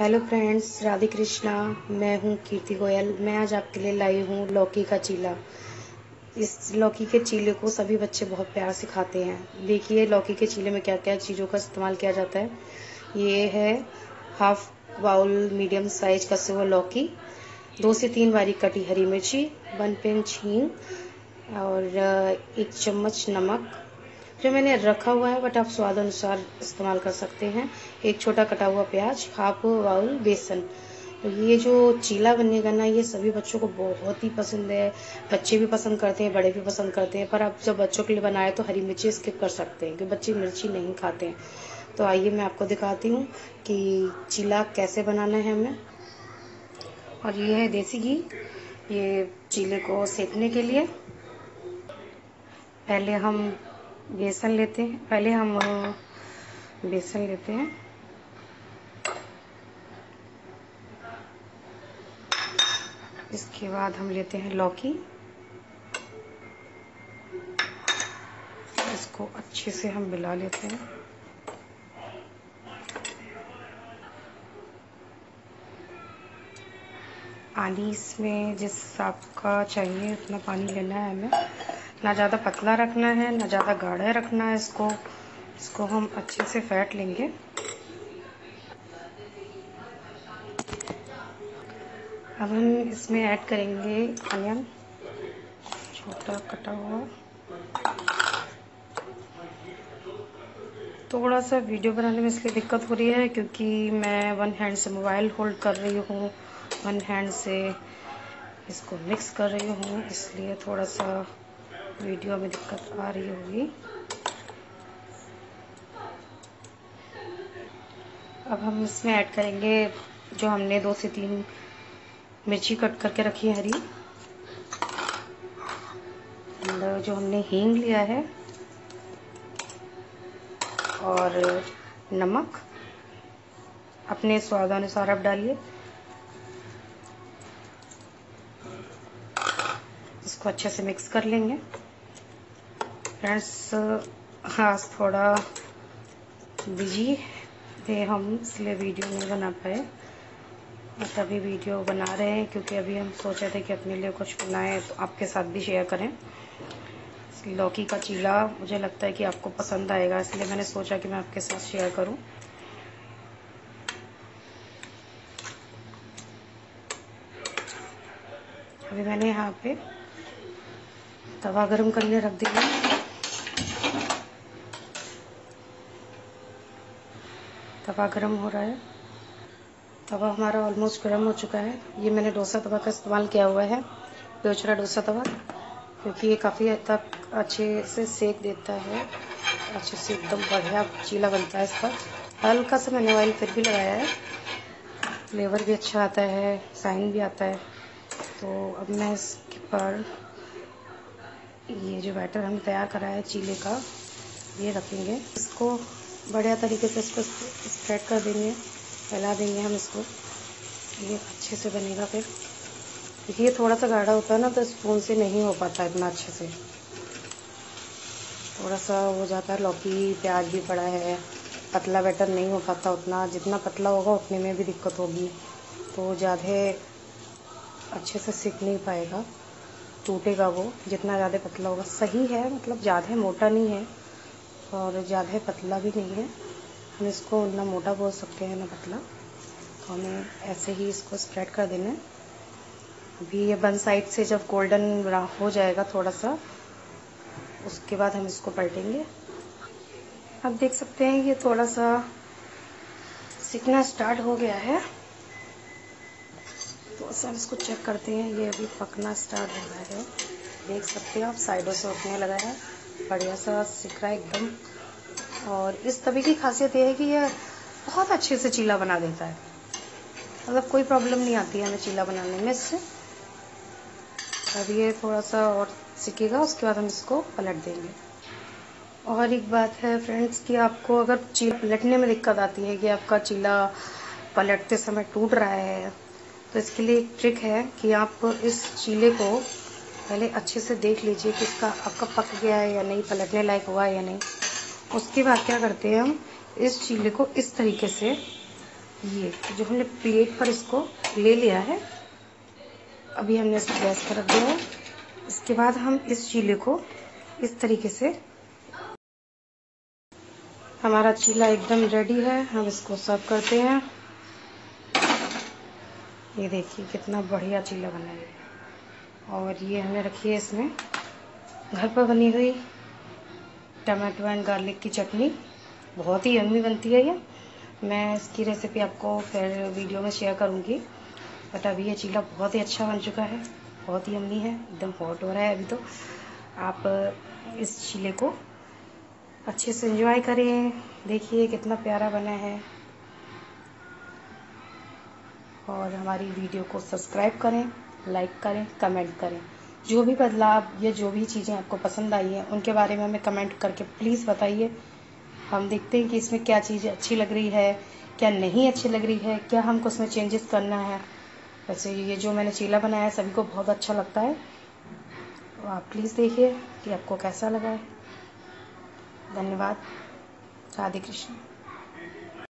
Hello friends Radhe Krishna मैं हूँ कीर्ति गोयल मैं आज आपके लिए लाई हूँ लौकी का चीला। इस लौकी के चीले को सभी बच्चे बहुत प्यार से खाते हैं। देखिए लौकी के चीले में क्या क्या चीज़ों का इस्तेमाल किया जाता है। ये है हाफ़ बाउल मीडियम साइज़ का हुआ लौकी, दो से तीन बारी कटी हरी मिर्ची वन पेन छीन और, एक चम्मच नमक जो मैंने रखा हुआ है, बट आप स्वाद अनुसार इस्तेमाल कर सकते हैं। एक छोटा कटा हुआ प्याज हाफ़ बाउल बेसन। तो ये जो चीला बनेगा ना ये सभी बच्चों को बहुत ही पसंद है। बच्चे भी पसंद करते हैं, बड़े भी पसंद करते हैं, पर आप जब बच्चों के लिए बनाए तो हरी मिर्ची स्किप कर सकते हैं, क्योंकि बच्चे मिर्ची नहीं खाते हैं। तो आइए मैं आपको दिखाती हूँ कि चीला कैसे बनाना है हमें। और ये है देसी घी, ये चीले को सेकने के लिए। पहले हम बेसन लेते हैं। पहले हम बेसन लेते हैं। इसके बाद हम लेते हैं लौकी। इसको अच्छे से हम मिला लेते हैं। पानी इसमें, जिस हिसाब का चाहिए, उतना पानी लेना है हमें। ना ज़्यादा पतला रखना है, ना ज़्यादा गाढ़ा रखना है इसको। इसको हम अच्छे से फैट लेंगे। अब हम इसमें ऐड करेंगे अनियन, छोटा कटा हुआ। थोड़ा सा वीडियो बनाने में इसलिए दिक्कत हो रही है क्योंकि मैं वन हैंड से मोबाइल होल्ड कर रही हूँ वन हैंड से इसको मिक्स कर रही हूँ, इसलिए थोड़ा सा वीडियो में दिक्कत आ रही होगी। अब हम इसमें ऐड करेंगे जो हमने दो से तीन मिर्ची कट करके रखी है हरी। जो हमने हींग लिया है। और नमक। अपने स्वादानुसार आप डालिए। इसको अच्छे से मिक्स कर लेंगे। फ्रेंड्स आज थोड़ा बिज़ी थे हम, इसलिए वीडियो नहीं बना पाए। बट अभी वीडियो बना रहे हैं, क्योंकि अभी हम सोचे थे कि अपने लिए कुछ बनाएँ तो आपके साथ भी शेयर करें। लौकी का चीला, मुझे लगता है कि आपको पसंद आएगा, इसलिए मैंने सोचा कि मैं आपके साथ शेयर करूँ। अभी मैंने यहाँ पे तवा गरम करने रख दिया। तवा गरम हो रहा है। तवा हमारा ऑलमोस्ट गरम हो चुका है। ये मैंने डोसा तवा का इस्तेमाल किया हुआ है बेचरा डोसा तवा, क्योंकि ये काफ़ी हद तक अच्छे से सेक देता है। अच्छे से एकदम बढ़िया चीला बनता है इस पर हल्का सा मैंने ऑयल फिर भी लगाया है। फ्लेवर भी अच्छा आता है साइन भी आता है। तो अब मैं इसके पर ये जो बैटर हम तैयार करा है चीले का, ये रखेंगे। इसको बढ़िया तरीके से इसको स्प्रेड कर देंगे, फैला देंगे हम इसको। ये अच्छे से बनेगा फिर। ये थोड़ा सा गाढ़ा होता है ना तो स्पून से नहीं हो पाता इतना अच्छे से। थोड़ा सा हो जाता है, लौकी, प्याज भी पड़ा है। पतला बैटर नहीं हो पाता उतना। जितना पतला होगा, उतने में भी दिक्कत होगी। तो ज़्यादा अच्छे से सीख नहीं पाएगा। टूटेगा वो। जितना ज़्यादा पतला होगा। सही है मतलब ज़्यादा मोटा नहीं है। और ज़्यादा पतला भी नहीं है। हम इसको ना मोटा बोल सकते हैं, ना पतला। तो हमें ऐसे ही इसको स्प्रेड कर देना है। अभी ये वन साइड से जब गोल्डन हो जाएगा थोड़ा सा उसके बाद हम इसको पलटेंगे। अब देख सकते हैं, ये थोड़ा सा सीखना स्टार्ट हो गया है। तो हम इसको चेक करते हैं, ये अभी पकना स्टार्ट हो गया है। देख सकते हैं आप, साइडों से उठने लगा है। बढ़िया सा सीख रहा है एकदम। और इस तभी की खासियत यह है कि यह बहुत अच्छे से चीला बना देता है। मतलब कोई प्रॉब्लम नहीं आती है हमें चीला बनाने में इससे। अब ये थोड़ा सा और सीखेगा, उसके बाद हम इसको पलट देंगे। और एक बात है फ्रेंड्स कि आपको अगर चीला पलटने में दिक्कत आती है कि आपका चीला पलटते समय टूट रहा है तो इसके लिए एक ट्रिक है कि आप इस चीले को पहले अच्छे से देख लीजिए कि इसका आपका पक गया है या नहीं, पलटने लायक हुआ है या नहीं। उसके बाद क्या करते हैं हम, इस चीले को इस तरीके से, ये जो हमने प्लेट पर इसको ले लिया है, अभी हमने इसको गैस पर रख दिया है। इसके बाद हम इस चीले को इस तरीके से, हमारा चीला एकदम रेडी है, हम इसको सर्व करते हैं। ये देखिए कितना बढ़िया चीला बना है। और ये हमने रखी है इसमें घर पर बनी हुई टमाटो एंड गार्लिक की चटनी। बहुत ही यम्मी बनती है ये। मैं इसकी रेसिपी आपको फिर वीडियो में शेयर करूँगी। बट अभी ये चीला बहुत ही अच्छा बन चुका है। बहुत ही यम्मी है। एकदम हॉट हो रहा है अभी तो। आप इस चीले को अच्छे से एंजॉय करें। देखिए कितना प्यारा बना है। और हमारी वीडियो को सब्सक्राइब करें। लाइक करें कमेंट करें। जो भी बदलाव, या जो भी चीज़ें आपको पसंद आई हैं, उनके बारे में हमें कमेंट करके प्लीज़ बताइए। हम देखते हैं कि इसमें क्या चीज़ अच्छी लग रही है, क्या नहीं अच्छी लग रही है, क्या हमको उसमें चेंजेस करना है। वैसे ये जो मैंने चीला बनाया है सभी को बहुत अच्छा लगता है। तो आप प्लीज़ देखिए कि आपको कैसा लगा है। धन्यवाद। राधे कृष्ण।